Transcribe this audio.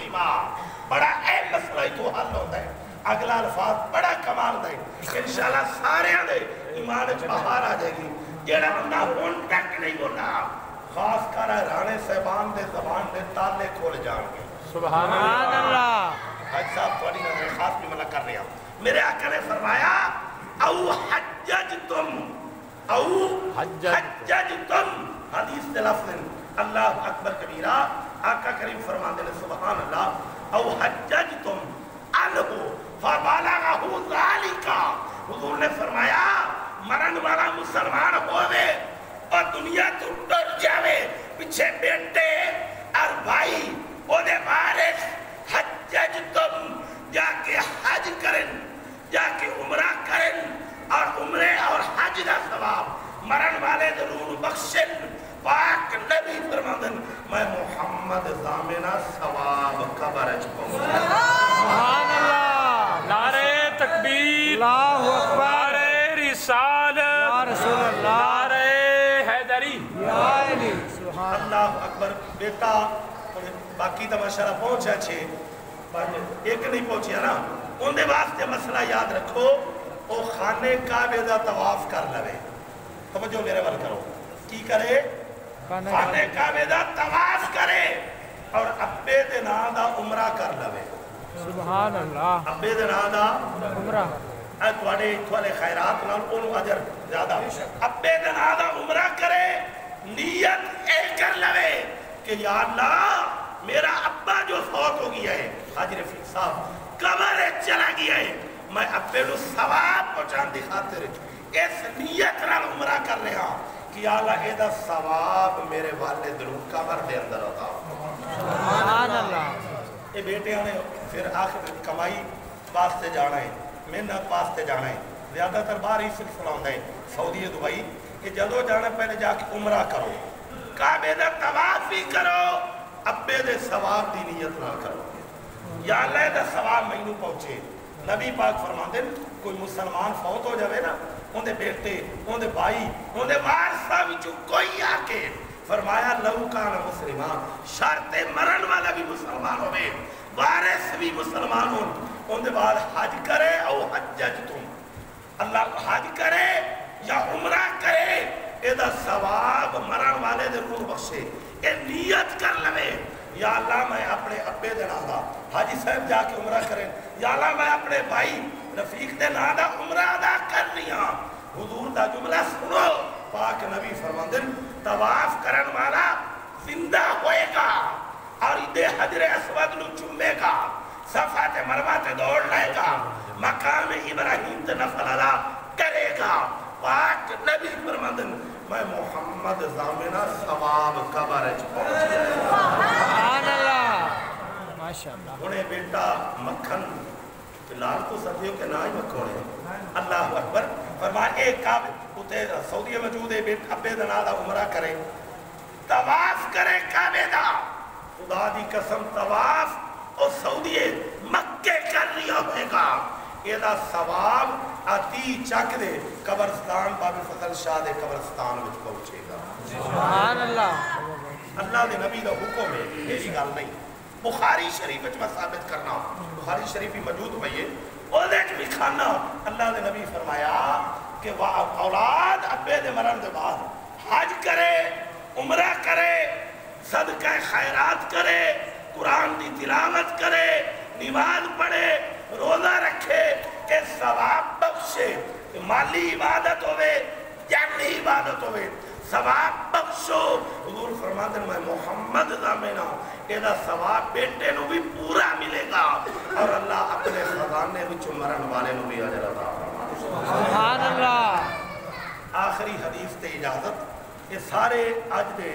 تسلیما بڑا اہم مسئلہ ہی تو حل ہوتا ہے۔ اگلا الفاظ بڑا کمال دے انشاءاللہ سارے دے ایمان وچ بہار آ جائے گی۔ جیڑا بندہ ہون تک نہیں بولا خاص کر رانے صاحبان دے زبان دے تالے کھول جان گے سبحان اللہ۔ حج صاحب تھوڑی نظر خاص بھی منع کر رہا میرے آقا نے فرمایا او حجج تم او حجج۔ حجج تم حدیث دے لفظ اللہ اکبر کبیرہ آقا کریم فرماندے نے سبحان اللہ، او حجج تم انہو فبالغہو ذالکا۔ حضور نے فرمایا، مرن والا مسلمان ہوئے اور دنیا تو ڈر جاوے، پیچھے بیٹے اور بھائی او دے وارث حجج تم جا کے حج کرن جا کے عمرہ کرن اور عمرے اور حج دا ثواب مرن والے درون بخشن پاک نبی فرماندن میں محمد زامنہ ثواب قبر چکوں سبحان اللہ۔ نعرہ تکبیر۔ اللہ اکبر۔ نعرہ رسالت۔ یا رسول اللہ۔ نعرہ حیدری۔ یا علی۔ سبحان اللہ۔ اکبر۔ بیٹا باقی تو ماشاءاللہ پہنچا چھے ایک نہیں پہنچیا نا۔ ان دے واسطے مسئلہ یاد رکھو او خانے کعبے دا طواف کر لوے۔ توجہ میرے بل کرو۔ کی کرے؟ خانے کعبے دا طواف کرے اور ابے دے نا دا عمرہ کر لوے۔ سبحان اللہ۔ ابے دے نا دا عمرہ۔ اے تواڈے تھوڑے خیرات نال اونوں اجر زیادہ۔ ابے دے نا دا عمرہ کرے نیت اے کر لوے کہ یا اللہ میرا ابا جو فوت ہو گیا ہے حاجی رفیق صاحب قبر چلا گیا ہے میں ابے نو ثواب پہنچان دی خاطر اس نیت نال عمرہ کر رہا کہ اللہ اے دا ثواب میرے والد نو قبر دے اندر عطا سبحان اللہ۔ یہ بیٹے نے پھر آخر کمائی واسطے جانا ہے محنت واسطے جانا ہے۔ زیادہ تر باہر ہی سلسلہ ہوتا ہے۔ Saudi Dubai. کہ جدو جانا پہلے جا کے عمرہ کرو۔ کعبے دا طواف ہی کرو ابے دے ثواب دی نیت نہ کرو۔ یا اللہ دا ثواب مینوں پہنچے۔ نبی پاک فرماندے کوئی مسلمان فوت ہو جاوے نا ان دے بیٹے ان دے بھائی ان دے وارثاں وچوں کوئی آ کے فرمایا لو کان مسلمان شرط مرن والا بھی مسلمان ہوئے وارث بھی مسلمان ہوں ان دے بعد حج کرے او حجج تم اللہ کو حج کرے یا عمرہ کرے اے دا ثواب مرن والے دے روح بخشے اے نیت کر لوے یا اللہ میں اپنے ابے دے نام دا حاجی صاحب جا کے عمرہ کریں یا اللہ میں اپنے بھائی رفیق دے نام دا عمرہ ادا کر لیا حضور دا جملہ سنو۔ پاک نبی فرماندن طواف کرن والا زندہ ہوئے گا اور دے حجر اسود نو چمے گا صفات مروہ تے دوڑ لائے گا مقام ابراہیم تے نفل ادا کرے گا۔ پاک نبی فرماندن میں محمد زامنہ ثواب قبر اچ پہنچ سبحان اللہ۔ ماشاءاللہ انہیں بیٹا مکھن لال تو سبزیوں کے نام مکھوڑے اللہ اکبر۔ فرمائے ایک کعب اتے سعودی موجود ہے بیٹ ابے دنا دا عمرہ کرے۔ طواف کرے کعبے دا۔ خدا دی قسم طواف او سعودی مکے کر رہی ہوئے گا یہ دا ثواب آتی چک دے قبرستان باب فضل شاہ دے قبرستان وچ پہنچے گا۔ سبحان اللہ۔ اللہ دے نبی دا حکم ہے میری گل نہیں۔ بخاری شریف وچ میں ثابت کرنا بخاری شریف ہی موجود ہوئی ہے او دے بھی کھانا اللہ دے نبی فرمایا کہ اولاد ابے دے مرن دے بعد حج کرے، عمرہ کرے، صدقہ خیرات کرے، قرآن دی تلاوت کرے، نماز پڑھے، روزہ رکھے، کہ ثواب بخشے مالی عبادت ہوئے جانی عبادت ہوئے۔ ثواب بخشے بخشو حضور فرماتے ہیں میں محمد زامنہ یہ ثواب بیٹے نو بھی پورا ملے گا۔ اور اللہ اپنے خزانے وچ مرن والے نو بھی اجر عطا سبحان اللہ۔ آخری حدیث تے اجازت یہ سارے اج دے